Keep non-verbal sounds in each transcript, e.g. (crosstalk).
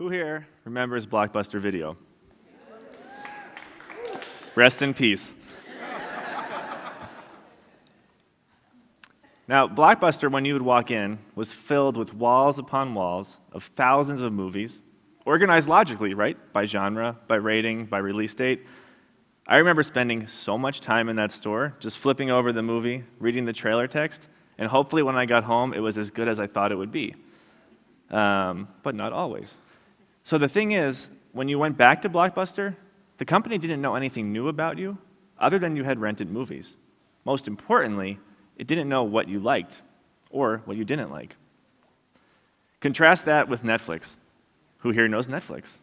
Who here remembers Blockbuster Video? Rest in peace. now, Blockbuster, when you would walk in, was filled with walls upon walls of thousands of movies, organized logically, right? By genre, by rating, by release date. I remember spending so much time in that store, just flipping over the movie, reading the trailer text, and hopefully when I got home, it was as good as I thought it would be. Um, but not always. So the thing is, when you went back to Blockbuster, the company didn't know anything new about you other than you had rented movies. Most importantly, it didn't know what you liked or what you didn't like. Contrast that with Netflix. Who here knows Netflix?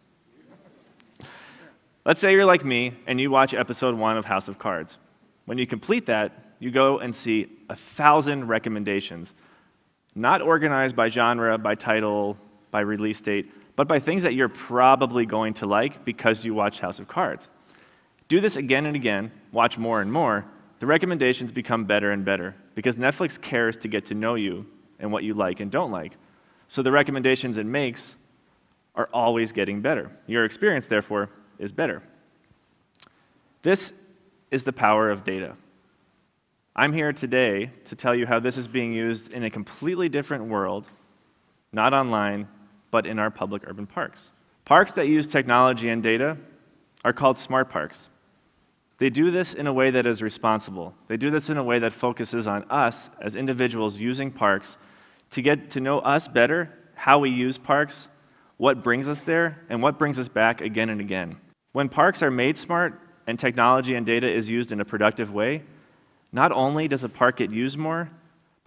Let's say you're like me and you watch episode one of House of Cards. When you complete that, you go and see a thousand recommendations, not organized by genre, by title, by release date, but by things that you're probably going to like because you watched House of Cards. Do this again and again, watch more and more, the recommendations become better and better because Netflix cares to get to know you and what you like and don't like. So the recommendations it makes are always getting better. Your experience, therefore, is better. This is the power of data. I'm here today to tell you how this is being used in a completely different world, not online, but in our public urban parks. Parks that use technology and data are called smart parks. They do this in a way that is responsible. They do this in a way that focuses on us as individuals using parks to get to know us better, how we use parks, what brings us there, and what brings us back again and again. When parks are made smart and technology and data is used in a productive way, not only does a park get used more,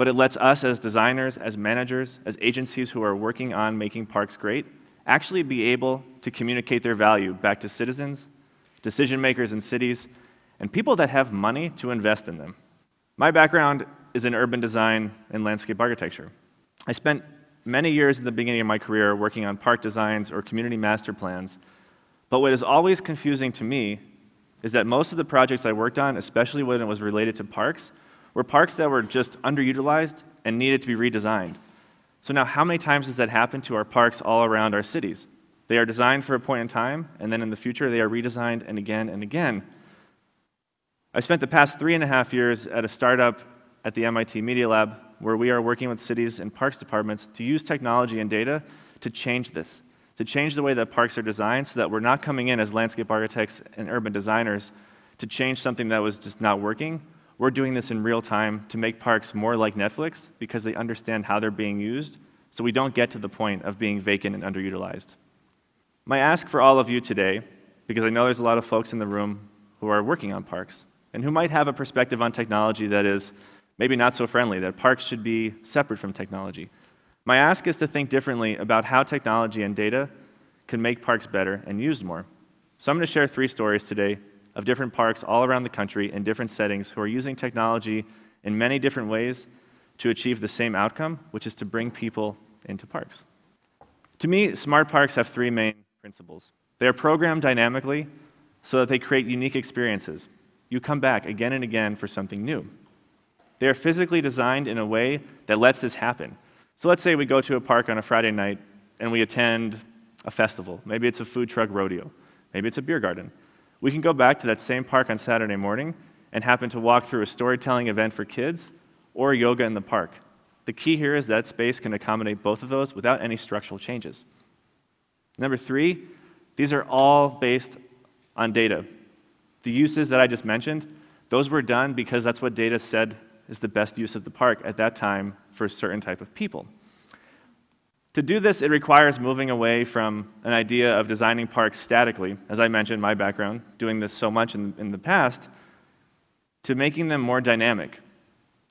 but it lets us as designers, as managers, as agencies who are working on making parks great, actually be able to communicate their value back to citizens, decision makers in cities, and people that have money to invest in them. My background is in urban design and landscape architecture. I spent many years in the beginning of my career working on park designs or community master plans, but what is always confusing to me is that most of the projects I worked on, especially when it was related to parks, were parks that were just underutilized and needed to be redesigned. So now, how many times has that happened to our parks all around our cities? They are designed for a point in time, and then in the future, they are redesigned and again and again. I spent the past three and a half years at a startup at the MIT Media Lab where we are working with cities and parks departments to use technology and data to change this, to change the way that parks are designed so that we're not coming in as landscape architects and urban designers to change something that was just not working, we're doing this in real time to make parks more like Netflix because they understand how they're being used, so we don't get to the point of being vacant and underutilized. My ask for all of you today, because I know there's a lot of folks in the room who are working on parks and who might have a perspective on technology that is maybe not so friendly, that parks should be separate from technology. My ask is to think differently about how technology and data can make parks better and used more. So I'm going to share three stories today of different parks all around the country in different settings who are using technology in many different ways to achieve the same outcome, which is to bring people into parks. To me, smart parks have three main principles. They are programmed dynamically so that they create unique experiences. You come back again and again for something new. They are physically designed in a way that lets this happen. So let's say we go to a park on a Friday night and we attend a festival. Maybe it's a food truck rodeo. Maybe it's a beer garden. We can go back to that same park on Saturday morning and happen to walk through a storytelling event for kids or yoga in the park. The key here is that space can accommodate both of those without any structural changes. Number three, these are all based on data. The uses that I just mentioned, those were done because that's what data said is the best use of the park at that time for a certain type of people. To do this, it requires moving away from an idea of designing parks statically, as I mentioned, my background, doing this so much in, in the past, to making them more dynamic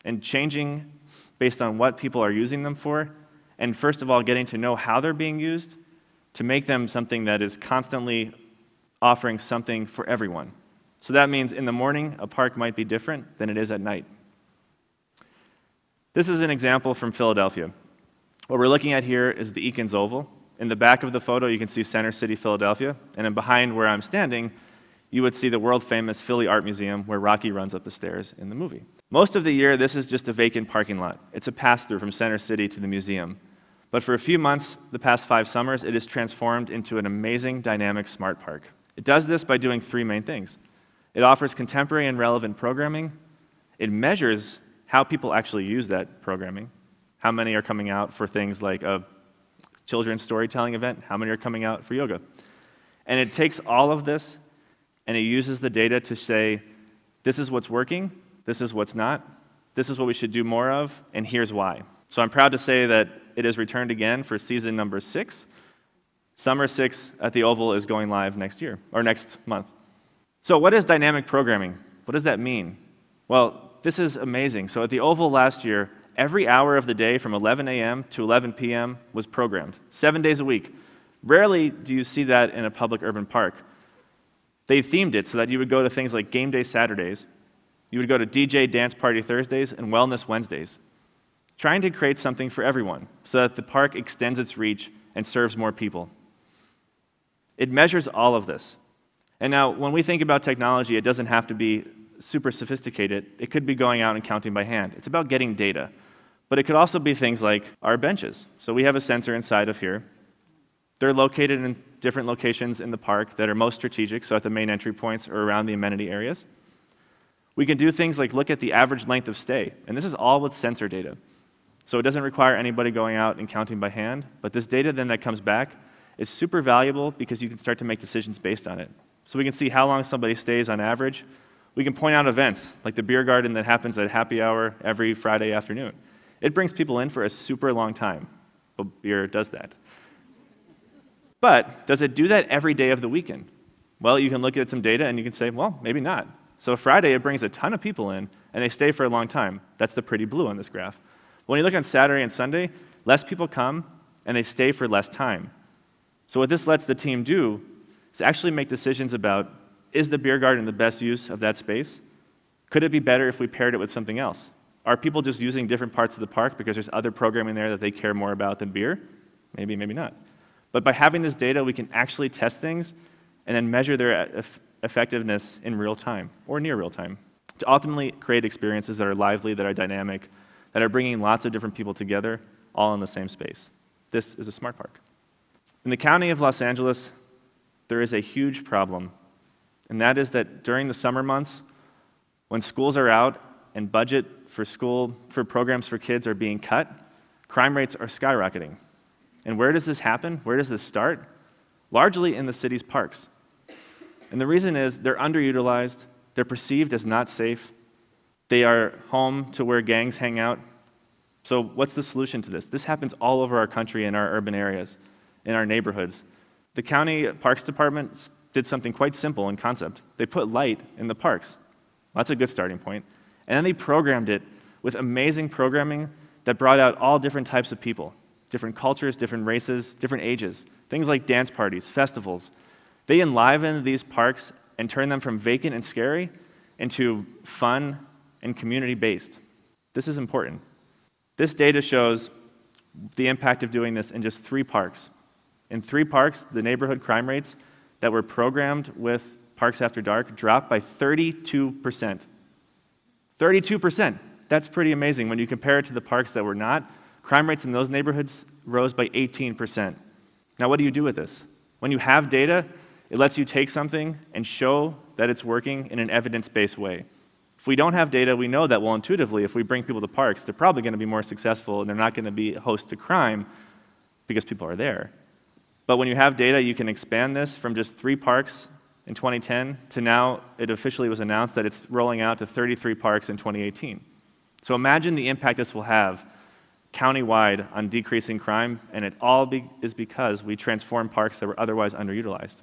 and changing based on what people are using them for, and first of all, getting to know how they're being used to make them something that is constantly offering something for everyone. So that means in the morning, a park might be different than it is at night. This is an example from Philadelphia. What we're looking at here is the Eakins Oval. In the back of the photo, you can see Center City, Philadelphia. And then behind where I'm standing, you would see the world famous Philly Art Museum where Rocky runs up the stairs in the movie. Most of the year, this is just a vacant parking lot. It's a pass through from Center City to the museum. But for a few months, the past five summers, it has transformed into an amazing, dynamic smart park. It does this by doing three main things it offers contemporary and relevant programming, it measures how people actually use that programming, how many are coming out for things like a children's storytelling event, how many are coming out for yoga. And it takes all of this and it uses the data to say, this is what's working, this is what's not, this is what we should do more of, and here's why. So I'm proud to say that it has returned again for season number six. Summer six at the Oval is going live next year, or next month. So, what is dynamic programming? What does that mean? Well, this is amazing. So, at the Oval last year, every hour of the day from 11 a.m. to 11 p.m. was programmed, seven days a week. Rarely do you see that in a public urban park. They themed it so that you would go to things like Game Day Saturdays, you would go to DJ Dance Party Thursdays, and Wellness Wednesdays, trying to create something for everyone so that the park extends its reach and serves more people. It measures all of this. And now, when we think about technology, it doesn't have to be super sophisticated. It could be going out and counting by hand. It's about getting data. But it could also be things like our benches. So we have a sensor inside of here. They're located in different locations in the park that are most strategic, so at the main entry points or around the amenity areas. We can do things like look at the average length of stay, and this is all with sensor data. So it doesn't require anybody going out and counting by hand, but this data then that comes back is super valuable because you can start to make decisions based on it. So we can see how long somebody stays on average. We can point out events like the beer garden that happens at happy hour every Friday afternoon. It brings people in for a super long time. Well, beer does that. But does it do that every day of the weekend? Well, you can look at some data and you can say, well, maybe not. So Friday, it brings a ton of people in and they stay for a long time. That's the pretty blue on this graph. When you look on Saturday and Sunday, less people come and they stay for less time. So, what this lets the team do is actually make decisions about is the beer garden the best use of that space? Could it be better if we paired it with something else? Are people just using different parts of the park because there's other programming there that they care more about than beer? Maybe, maybe not. But by having this data, we can actually test things and then measure their effectiveness in real time or near real time to ultimately create experiences that are lively, that are dynamic, that are bringing lots of different people together all in the same space. This is a smart park. In the county of Los Angeles, there is a huge problem, and that is that during the summer months, when schools are out and budget for school for programs for kids are being cut, crime rates are skyrocketing. And where does this happen? Where does this start? Largely in the city's parks. And the reason is they're underutilized, they're perceived as not safe, they are home to where gangs hang out. So, what's the solution to this? This happens all over our country in our urban areas, in our neighborhoods. The county parks department did something quite simple in concept. They put light in the parks. That's a good starting point. And then they programmed it with amazing programming that brought out all different types of people different cultures, different races, different ages. Things like dance parties, festivals. They enliven these parks and turn them from vacant and scary into fun and community based. This is important. This data shows the impact of doing this in just three parks. In three parks, the neighborhood crime rates that were programmed with Parks After Dark dropped by 32%. 32%. That's pretty amazing. When you compare it to the parks that were not, crime rates in those neighborhoods rose by 18%. Now, what do you do with this? When you have data, it lets you take something and show that it's working in an evidence based way. If we don't have data, we know that, well, intuitively, if we bring people to parks, they're probably going to be more successful and they're not going to be host to crime because people are there. But when you have data, you can expand this from just three parks in 2010 to now it officially was announced that it's rolling out to 33 parks in 2018. So imagine the impact this will have countywide on decreasing crime, and it all be, is because we transform parks that were otherwise underutilized.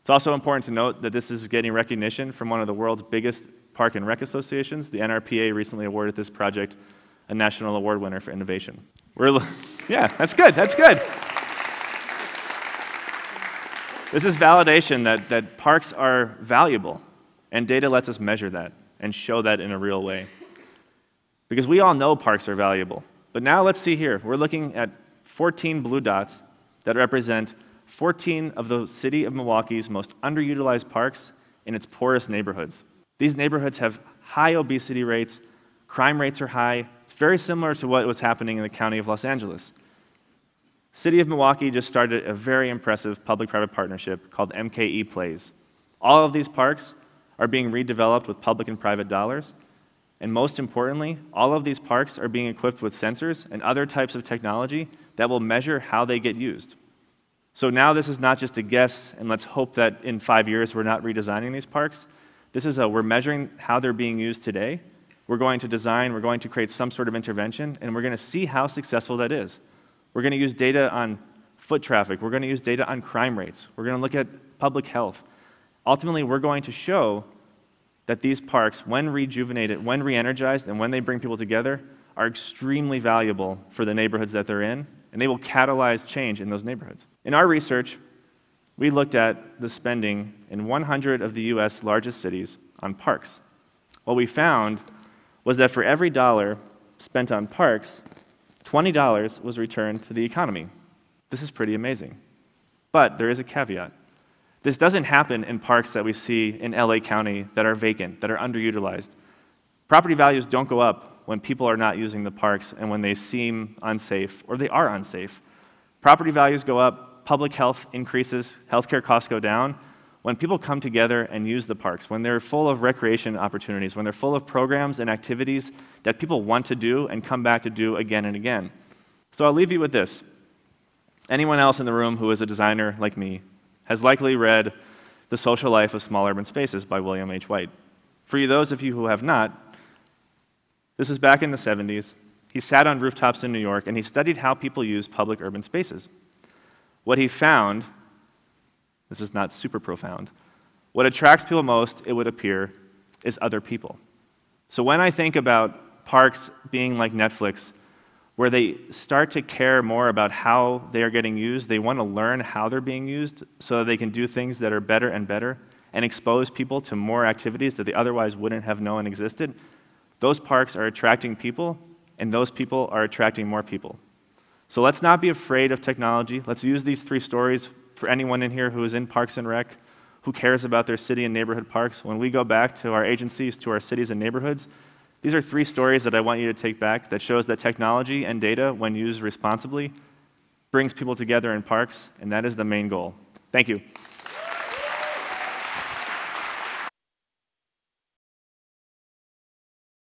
It's also important to note that this is getting recognition from one of the world's biggest park and rec associations. The NRPA recently awarded this project a national award winner for innovation. We're, (laughs) yeah, that's good, that's good. This is validation that, that parks are valuable, and data lets us measure that and show that in a real way. Because we all know parks are valuable. But now let's see here. We're looking at 14 blue dots that represent 14 of the city of Milwaukee's most underutilized parks in its poorest neighborhoods. These neighborhoods have high obesity rates, crime rates are high. It's very similar to what was happening in the county of Los Angeles. City of Milwaukee just started a very impressive public-private partnership called MKE Plays. All of these parks are being redeveloped with public and private dollars. And most importantly, all of these parks are being equipped with sensors and other types of technology that will measure how they get used. So now this is not just a guess, and let's hope that in five years we're not redesigning these parks. This is a, we're measuring how they're being used today. We're going to design, we're going to create some sort of intervention, and we're going to see how successful that is. We're going to use data on foot traffic. We're going to use data on crime rates. We're going to look at public health. Ultimately, we're going to show that these parks, when rejuvenated, when re energized, and when they bring people together, are extremely valuable for the neighborhoods that they're in, and they will catalyze change in those neighborhoods. In our research, we looked at the spending in 100 of the US largest cities on parks. What we found was that for every dollar spent on parks, $20 was returned to the economy. This is pretty amazing. But there is a caveat. This doesn't happen in parks that we see in LA County that are vacant, that are underutilized. Property values don't go up when people are not using the parks and when they seem unsafe or they are unsafe. Property values go up, public health increases, healthcare costs go down when people come together and use the parks, when they're full of recreation opportunities, when they're full of programs and activities that people want to do and come back to do again and again. So I'll leave you with this. Anyone else in the room who is a designer like me has likely read The Social Life of Small Urban Spaces by William H. Whyte. For you, those of you who have not, this is back in the 70s. He sat on rooftops in New York and he studied how people use public urban spaces. What he found, this is not super profound, what attracts people most, it would appear, is other people. So when I think about parks being like Netflix, where they start to care more about how they are getting used. They want to learn how they're being used so they can do things that are better and better and expose people to more activities that they otherwise wouldn't have known existed. Those parks are attracting people, and those people are attracting more people. So let's not be afraid of technology. Let's use these three stories for anyone in here who is in Parks and Rec, who cares about their city and neighborhood parks. When we go back to our agencies, to our cities and neighborhoods, these are three stories that I want you to take back that shows that technology and data, when used responsibly, brings people together in parks, and that is the main goal. Thank you.